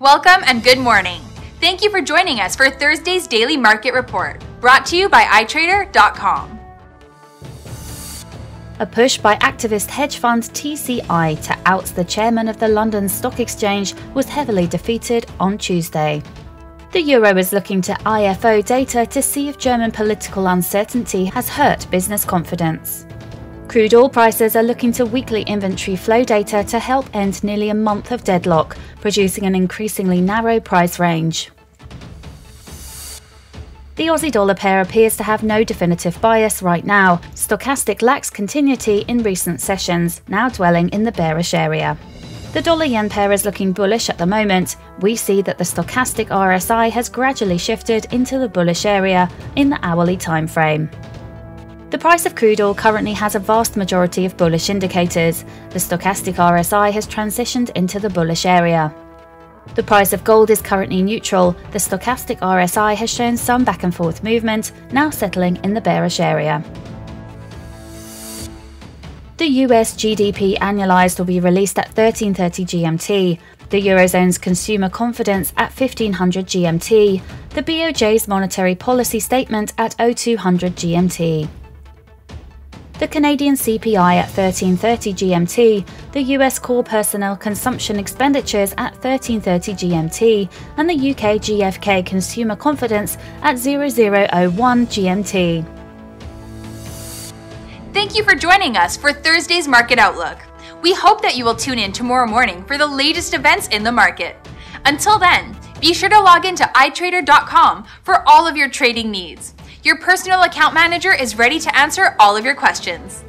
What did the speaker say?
Welcome and good morning. Thank you for joining us for Thursday's Daily Market Report, brought to you by iTrader.com. A push by activist hedge fund TCI to oust the chairman of the London Stock Exchange was heavily defeated on Tuesday. The euro is looking to IFO data to see if German political uncertainty has hurt business confidence. Crude oil prices are looking to weekly inventory flow data to help end nearly a month of deadlock, producing an increasingly narrow price range. The Aussie dollar pair appears to have no definitive bias right now. Stochastic lacks continuity in recent sessions, now dwelling in the bearish area. The dollar yen pair is looking bullish at the moment. We see that the stochastic RSI has gradually shifted into the bullish area in the hourly time frame. The price of crude oil currently has a vast majority of bullish indicators. The stochastic RSI has transitioned into the bullish area. The price of gold is currently neutral. The stochastic RSI has shown some back and forth movement, now settling in the bearish area. The US GDP annualized will be released at 13:30 GMT. The Eurozone's consumer confidence at 1500 GMT. The BOJ's monetary policy statement at 0200 GMT the Canadian CPI at 1330 GMT, the US core personnel consumption expenditures at 1330 GMT, and the UK GFK consumer confidence at 0001 GMT. Thank you for joining us for Thursday's Market Outlook. We hope that you will tune in tomorrow morning for the latest events in the market. Until then, be sure to log into iTrader.com for all of your trading needs. Your personal account manager is ready to answer all of your questions.